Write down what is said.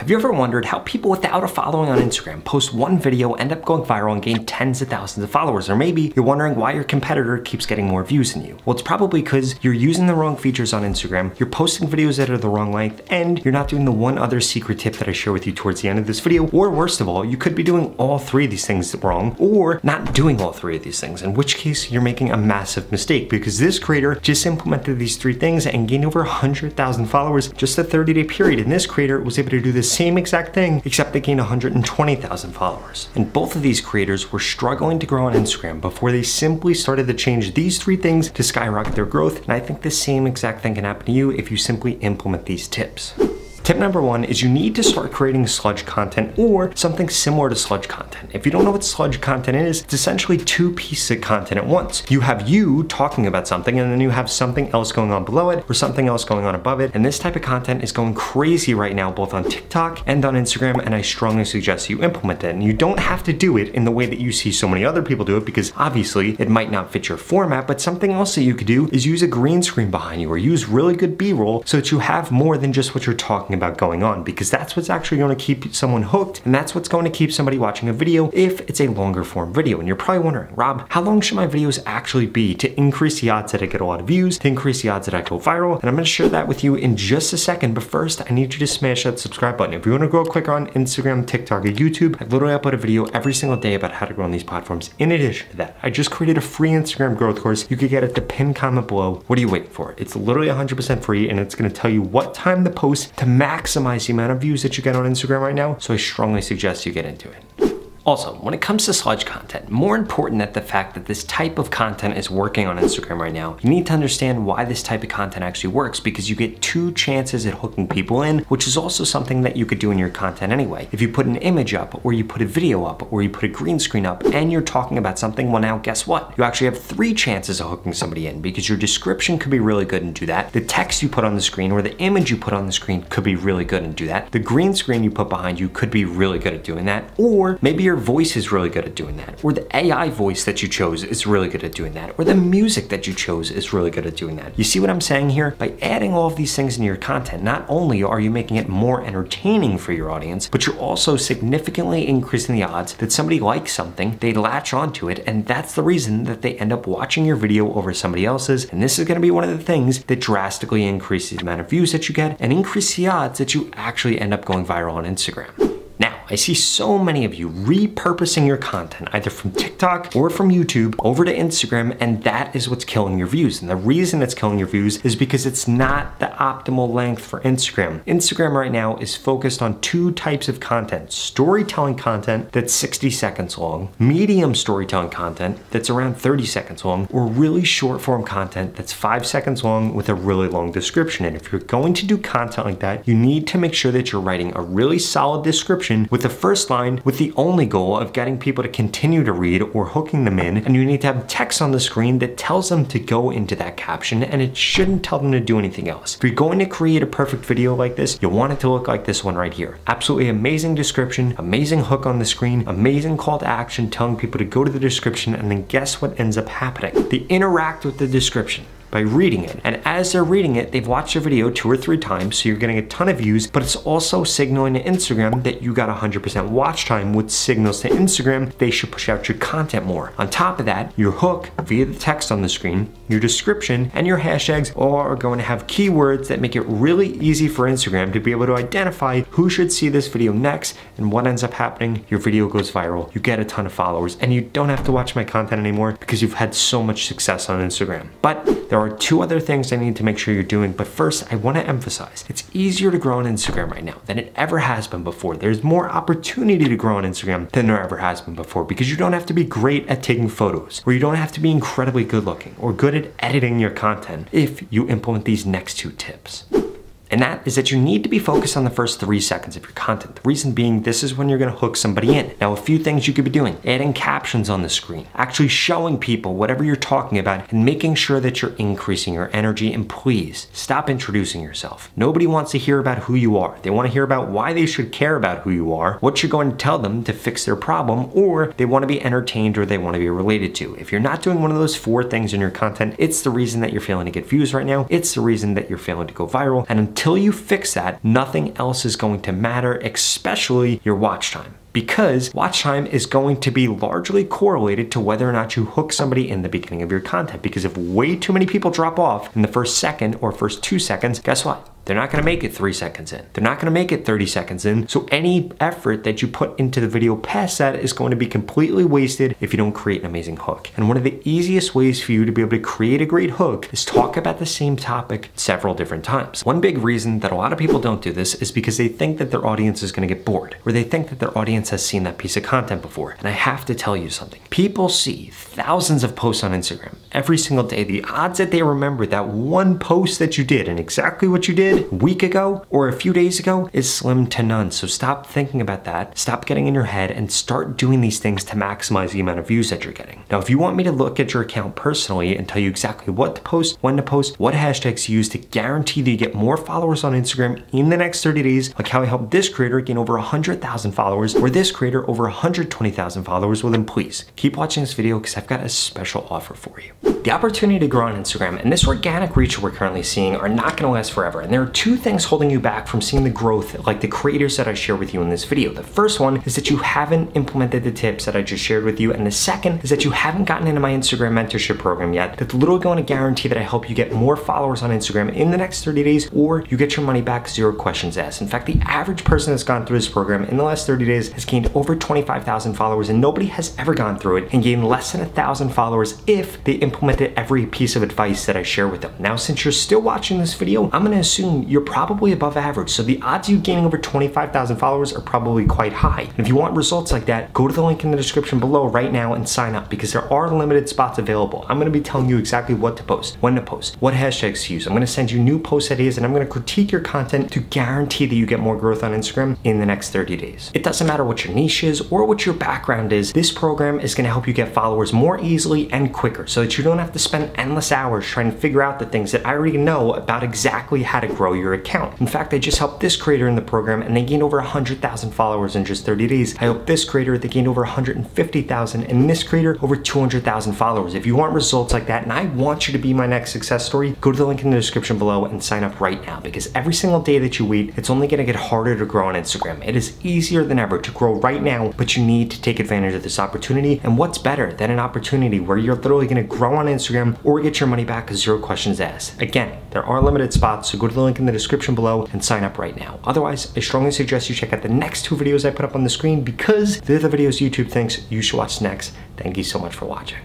Have you ever wondered how people without a following on Instagram post one video, end up going viral, and gain tens of thousands of followers? Or maybe you're wondering why your competitor keeps getting more views than you. Well, it's probably because you're using the wrong features on Instagram, you're posting videos that are the wrong length, and you're not doing the one other secret tip that I share with you towards the end of this video. Or worst of all, you could be doing all three of these things wrong, or not doing all three of these things, in which case you're making a massive mistake because this creator just implemented these three things and gained over 100,000 followers just a 30 day period. And this creator was able to do this same exact thing, except they gained 120,000 followers. And both of these creators were struggling to grow on Instagram before they simply started to change these three things to skyrocket their growth. And I think the same exact thing can happen to you if you simply implement these tips. Tip number one is you need to start creating sludge content or something similar to sludge content. If you don't know what sludge content is, it's essentially two pieces of content at once. You have you talking about something and then you have something else going on below it or something else going on above it. And this type of content is going crazy right now, both on TikTok and on Instagram. And I strongly suggest you implement it. And you don't have to do it in the way that you see so many other people do it because obviously it might not fit your format, but something else that you could do is use a green screen behind you or use really good B-roll so that you have more than just what you're talking about about going on because that's what's actually going to keep someone hooked and that's what's going to keep somebody watching a video if it's a longer form video. And you're probably wondering, Rob, how long should my videos actually be to increase the odds that I get a lot of views, to increase the odds that I go viral? And I'm going to share that with you in just a second. But first, I need you to smash that subscribe button. If you want to grow quicker on Instagram, TikTok, or YouTube, I literally upload a video every single day about how to grow on these platforms. In addition to that, I just created a free Instagram growth course. You could get it the pinned comment below. What are you waiting for? It's literally 100% free and it's going to tell you what time to post to maximize the amount of views that you get on Instagram right now. So I strongly suggest you get into it. Also, when it comes to sludge content, more important than the fact that this type of content is working on Instagram right now, you need to understand why this type of content actually works because you get two chances at hooking people in, which is also something that you could do in your content anyway. If you put an image up, or you put a video up, or you put a green screen up, and you're talking about something, well now guess what? You actually have three chances of hooking somebody in because your description could be really good and do that. The text you put on the screen or the image you put on the screen could be really good and do that. The green screen you put behind you could be really good at doing that. Or maybe your voice is really good at doing that, or the AI voice that you chose is really good at doing that, or the music that you chose is really good at doing that. You see what I'm saying here? By adding all of these things into your content, not only are you making it more entertaining for your audience, but you're also significantly increasing the odds that somebody likes something, they latch onto it, and that's the reason that they end up watching your video over somebody else's. And this is gonna be one of the things that drastically increases the amount of views that you get and increase the odds that you actually end up going viral on Instagram. I see so many of you repurposing your content either from TikTok or from YouTube over to Instagram and that is what's killing your views. And the reason it's killing your views is because it's not the optimal length for Instagram. Instagram right now is focused on two types of content. Storytelling content that's 60 seconds long, medium storytelling content that's around 30 seconds long, or really short form content that's five seconds long with a really long description. And if you're going to do content like that, you need to make sure that you're writing a really solid description with the first line with the only goal of getting people to continue to read or hooking them in, and you need to have text on the screen that tells them to go into that caption, and it shouldn't tell them to do anything else. If you're going to create a perfect video like this, you want it to look like this one right here. Absolutely amazing description, amazing hook on the screen, amazing call to action telling people to go to the description, and then guess what ends up happening? They interact with the description by reading it. And as they're reading it, they've watched your video two or three times, so you're getting a ton of views, but it's also signaling to Instagram that you got 100% watch time, which signals to Instagram they should push out your content more. On top of that, your hook via the text on the screen, your description, and your hashtags are going to have keywords that make it really easy for Instagram to be able to identify who should see this video next, and what ends up happening, your video goes viral, you get a ton of followers, and you don't have to watch my content anymore because you've had so much success on Instagram. But there there are two other things I need to make sure you're doing, but first I wanna emphasize, it's easier to grow on Instagram right now than it ever has been before. There's more opportunity to grow on Instagram than there ever has been before because you don't have to be great at taking photos, or you don't have to be incredibly good looking, or good at editing your content if you implement these next two tips and that is that you need to be focused on the first three seconds of your content. The reason being, this is when you're gonna hook somebody in. Now, a few things you could be doing, adding captions on the screen, actually showing people whatever you're talking about, and making sure that you're increasing your energy, and please, stop introducing yourself. Nobody wants to hear about who you are. They wanna hear about why they should care about who you are, what you're going to tell them to fix their problem, or they wanna be entertained or they wanna be related to. If you're not doing one of those four things in your content, it's the reason that you're failing to get views right now, it's the reason that you're failing to go viral, and until you fix that, nothing else is going to matter, especially your watch time because watch time is going to be largely correlated to whether or not you hook somebody in the beginning of your content. Because if way too many people drop off in the first second or first two seconds, guess what? They're not gonna make it three seconds in. They're not gonna make it 30 seconds in. So any effort that you put into the video past that is going to be completely wasted if you don't create an amazing hook. And one of the easiest ways for you to be able to create a great hook is talk about the same topic several different times. One big reason that a lot of people don't do this is because they think that their audience is gonna get bored, or they think that their audience has seen that piece of content before. And I have to tell you something. People see thousands of posts on Instagram every single day. The odds that they remember that one post that you did and exactly what you did week ago or a few days ago is slim to none. So stop thinking about that. Stop getting in your head and start doing these things to maximize the amount of views that you're getting. Now, if you want me to look at your account personally and tell you exactly what to post, when to post, what hashtags to use to guarantee that you get more followers on Instagram in the next 30 days, like how I helped this creator gain over 100,000 followers or this creator over 120,000 followers, well then please keep watching this video because I've got a special offer for you. The opportunity to grow on Instagram and this organic reach we're currently seeing are not gonna last forever. And there are two things holding you back from seeing the growth like the creators that I share with you in this video. The first one is that you haven't implemented the tips that I just shared with you. And the second is that you haven't gotten into my Instagram mentorship program yet. That's literally going to guarantee that I help you get more followers on Instagram in the next 30 days or you get your money back zero questions asked. In fact, the average person that's gone through this program in the last 30 days has gained over 25,000 followers and nobody has ever gone through it and gained less than a thousand followers if they implemented every piece of advice that I share with them. Now, since you're still watching this video, I'm gonna assume you're probably above average. So the odds of you gaining over 25,000 followers are probably quite high. And if you want results like that, go to the link in the description below right now and sign up because there are limited spots available. I'm gonna be telling you exactly what to post, when to post, what hashtags to use. I'm gonna send you new post ideas and I'm gonna critique your content to guarantee that you get more growth on Instagram in the next 30 days. It doesn't matter what your niche is or what your background is, this program is gonna help you get followers more easily and quicker so that you don't have to spend endless hours trying to figure out the things that I already know about exactly how to grow your account. In fact, I just helped this creator in the program and they gained over 100,000 followers in just 30 days. I helped this creator, they gained over 150,000 and this creator over 200,000 followers. If you want results like that and I want you to be my next success story, go to the link in the description below and sign up right now because every single day that you wait, it's only gonna get harder to grow on Instagram. It is easier than ever to grow right now, but you need to take advantage of this opportunity. And what's better than an opportunity where you're literally gonna grow on Instagram or get your money back zero questions asked. Again, there are limited spots, so go to the link in the description below and sign up right now. Otherwise, I strongly suggest you check out the next two videos I put up on the screen because they're the videos YouTube thinks you should watch next. Thank you so much for watching.